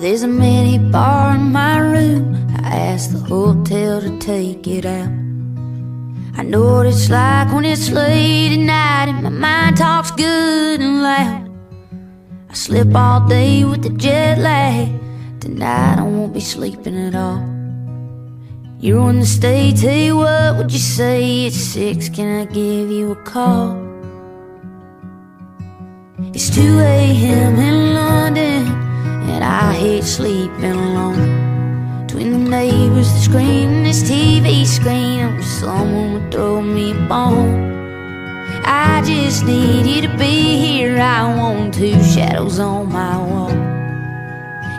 There's a mini bar in my room. I asked the hotel to take it out. I know what it's like when it's late at night and my mind talks good and loud. I slip all day with the jet lag. Tonight I won't be sleeping at all. You're on the States, hey, what would you say? It's six, can I give you a call? It's 2 a.m. in London, and I hate sleeping alone. Between the neighbors, the screen, this TV screen, someone would throw me a bone. I just need you to be here. I want two shadows on my wall.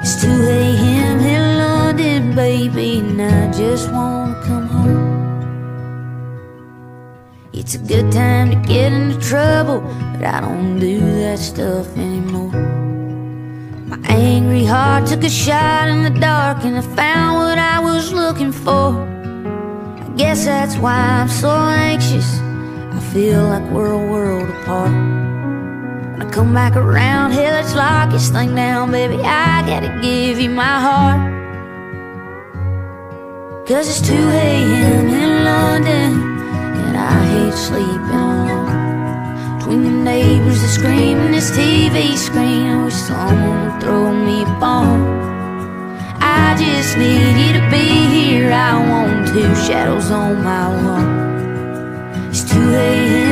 It's 2 a.m. in London, baby, and I just wanna come. It's a good time to get into trouble, but I don't do that stuff anymore. My angry heart took a shot in the dark, and I found what I was looking for. I guess that's why I'm so anxious. I feel like we're a world apart. When I come back around, hey, let's lock this thing down, baby. I gotta give you my heart. Cause it's 2 a.m. in London, Sleeping. Between the neighbors, the screaming, this TV screen, I wish someone would throw me a bone. I just need you to be here. I want two shadows on my wall. It's 2 a.m.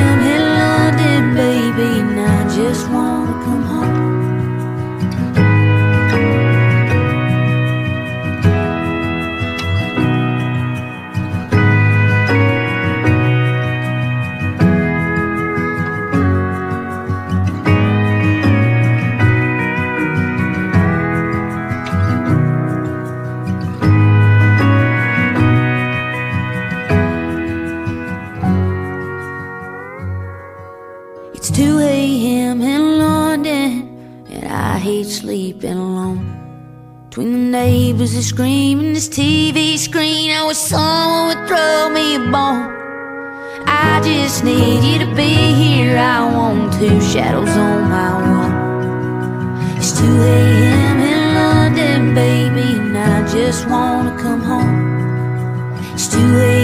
2 a.m. in London, and I hate sleeping alone. Between the neighbors are screaming, this TV screen, oh, I wish someone would throw me a bone. I just need you to be here. I want two shadows on my wall. It's 2 a.m. in London, baby, and I just wanna come home. It's 2 a.m.